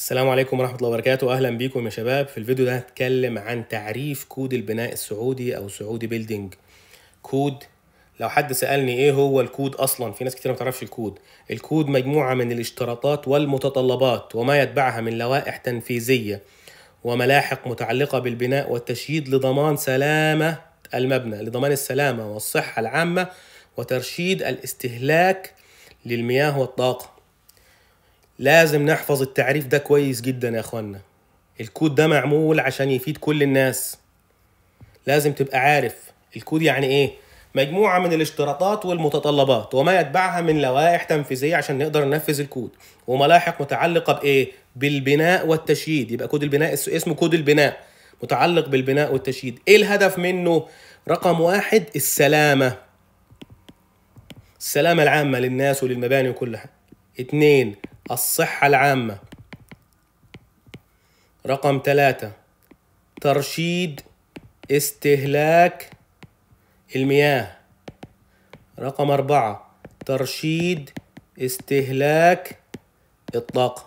السلام عليكم ورحمة الله وبركاته. أهلا بيكم يا شباب. في الفيديو ده هتكلم عن تعريف كود البناء السعودي أو Saudi Building. Code لو حد سألني إيه هو الكود أصلا في ناس كتير ما تعرفش الكود. الكود مجموعة من الاشتراطات والمتطلبات وما يتبعها من لوائح تنفيذية وملاحق متعلقة بالبناء والتشييد لضمان سلامة المبنى لضمان السلامة والصحة العامة وترشيد الاستهلاك للمياه والطاقة. لازم نحفظ التعريف ده كويس جدا يا أخوانا. الكود ده معمول عشان يفيد كل الناس. لازم تبقى عارف الكود يعني إيه. مجموعة من الاشتراطات والمتطلبات وما يتبعها من لوائح تنفيذية عشان نقدر ننفذ الكود. وملاحق متعلقة بإيه؟ بالبناء والتشييد. يبقى كود البناء اس- اسمه كود البناء متعلق بالبناء والتشييد. إيه الهدف منه؟ رقم واحد السلامة. السلامة العامة للناس وللمباني وكل حاجة اتنين الصحة العامة. رقم ثلاثة ترشيد استهلاك المياه. رقم أربعة ترشيد استهلاك الطاقة.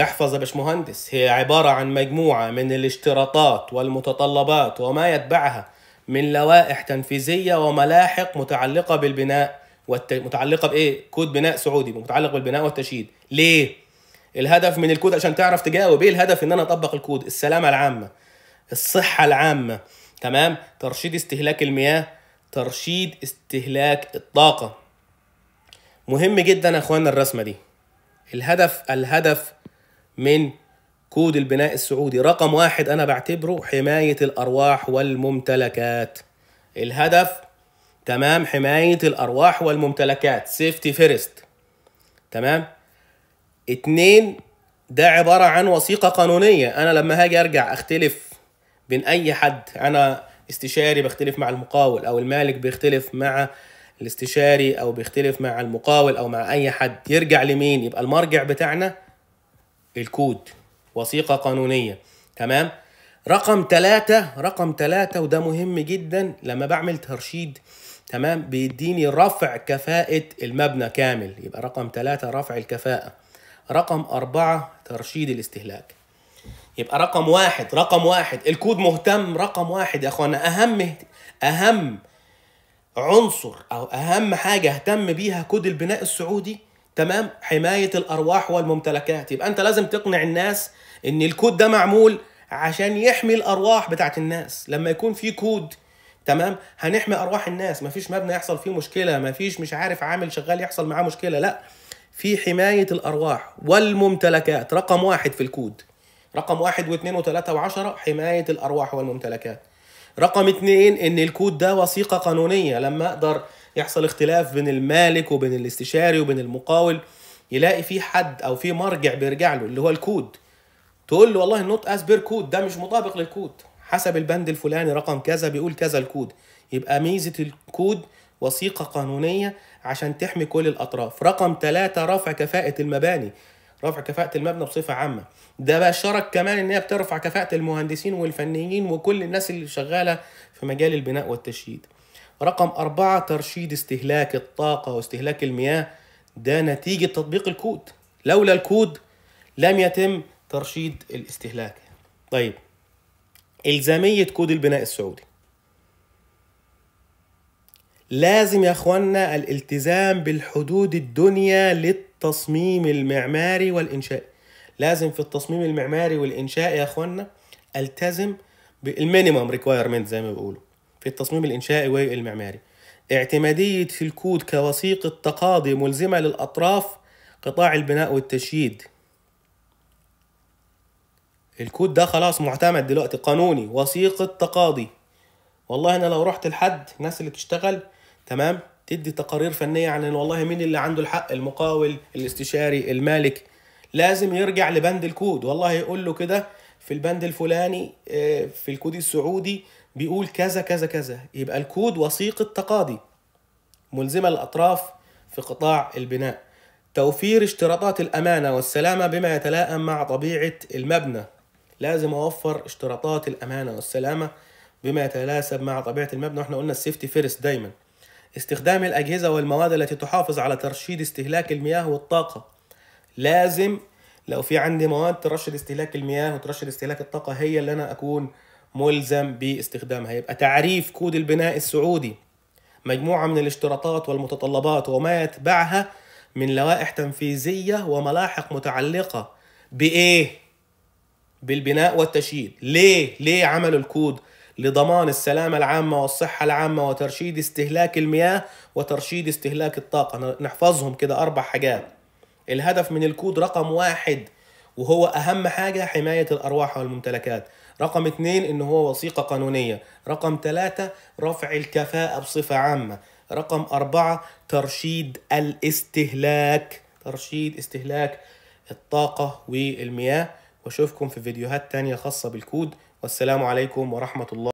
احفظ يا باشمهندس هي عبارة عن مجموعة من الاشتراطات والمتطلبات وما يتبعها من لوائح تنفيذية وملاحق متعلقة بالبناء. والت... متعلقة بإيه؟ كود بناء سعودي متعلق بالبناء والتشييد. ليه؟ الهدف من الكود عشان تعرف تجاوب. إيه الهدف؟ إن أنا أطبق الكود. السلامة العامة. الصحة العامة. تمام؟ ترشيد استهلاك المياه. ترشيد استهلاك الطاقة. مهم جدا يا اخوانا الرسمة دي. الهدف الهدف من كود البناء السعودي. رقم واحد أنا بعتبره حماية الأرواح والممتلكات. الهدف تمام؟ حماية الأرواح والممتلكات. safety first تمام؟ اتنين ده عبارة عن وثيقة قانونية. أنا لما هاجي أرجع أختلف بين أي حد أنا استشاري بختلف مع المقاول أو المالك بيختلف مع الاستشاري أو بيختلف مع المقاول أو مع أي حد. يرجع لمين؟ يبقى المرجع بتاعنا الكود. وثيقة قانونية. تمام؟ رقم ثلاثة رقم ثلاثة وده مهم جدا لما بعمل ترشيد تمام؟ بيديني رفع كفاءة المبنى كامل. يبقى رقم ثلاثة رفع الكفاءة. رقم أربعة ترشيد الاستهلاك. يبقى رقم واحد رقم واحد. الكود مهتم؟ رقم واحد يا إخوانا. أهم أهم عنصر أو أهم حاجة اهتم بيها كود البناء السعودي تمام؟ حماية الأرواح والممتلكات. يبقى أنت لازم تقنع الناس إن الكود ده معمول عشان يحمي الأرواح بتاعت الناس. لما يكون في كود تمام؟ هنحمي أرواح الناس مفيش مبنى يحصل فيه مشكلة مفيش مش عارف عامل شغال يحصل معاه مشكلة لا. في حماية الأرواح والممتلكات رقم واحد في الكود. رقم واحد واثنين وثلاثة وعشرة حماية الأرواح والممتلكات. رقم اتنين إن الكود ده وثيقة قانونية. لما أقدر يحصل اختلاف بين المالك وبين الاستشاري وبين المقاول يلاقي في حد أو في مرجع بيرجع له اللي هو الكود. تقول له والله ال not as per code ده مش مطابق للكود. حسب البند الفلاني رقم كذا بيقول كذا الكود. يبقى ميزة الكود وثيقة قانونية عشان تحمي كل الأطراف. رقم ثلاثة رفع كفاءة المباني. رفع كفاءة المبنى بصفة عامة. ده بشرك كمان إن هي بترفع كفاءة المهندسين والفنيين وكل الناس اللي شغالة في مجال البناء والتشييد. رقم أربعة ترشيد استهلاك الطاقة واستهلاك المياه. ده نتيجة تطبيق الكود. لولا الكود لم يتم ترشيد الاستهلاك. طيب. إلزامية كود البناء السعودي. لازم يا أخوانا الالتزام بالحدود الدنيا للتصميم المعماري والانشائي لازم في التصميم المعماري والانشائي يا أخوانا ألتزم بال minimum requirement زي ما بيقولوا. في التصميم الإنشائي والمعماري. اعتمادية في الكود كوثيقة تقاضي ملزمة للأطراف قطاع البناء والتشييد. الكود ده خلاص معتمد دلوقتي قانوني وثيقة تقاضي. والله أنا لو رحت لحد الناس اللي بتشتغل تمام؟ تدي تقارير فنية عن والله مين اللي عنده الحق المقاول الاستشاري المالك. لازم يرجع لبند الكود. والله يقول له كده في البند الفلاني آه، في الكود السعودي بيقول كذا كذا كذا. يبقى الكود وثيقة تقاضي. ملزمة للأطراف في قطاع البناء. توفير اشتراطات الأمانة والسلامة بما يتلائم مع طبيعة المبنى. لازم أوفر اشتراطات الأمانة والسلامة بما يتناسب مع طبيعة المبنى وإحنا قلنا ال safety first دايما. استخدام الأجهزة والمواد التي تحافظ على ترشيد استهلاك المياه والطاقة. لازم لو في عندي مواد ترشد استهلاك المياه وترشد استهلاك الطاقة هي اللي أنا أكون ملزم باستخدامها. يبقى تعريف كود البناء السعودي. مجموعة من الاشتراطات والمتطلبات وما يتبعها من لوائح تنفيذية وملاحق متعلقة بإيه؟ بالبناء والتشييد. ليه؟ ليه عملوا الكود؟ لضمان السلامة العامة والصحة العامة وترشيد استهلاك المياه وترشيد استهلاك الطاقة؟ نحفظهم كده أربع حاجات. الهدف من الكود رقم واحد وهو أهم حاجة حماية الأرواح والممتلكات. رقم اتنين إن هو وثيقة قانونية. رقم ثلاثة رفع الكفاءة بصفة عامة. رقم أربعة ترشيد الاستهلاك. ترشيد استهلاك الطاقة والمياه. وأشوفكم في فيديوهات تانية خاصة بالكود والسلام عليكم ورحمة الله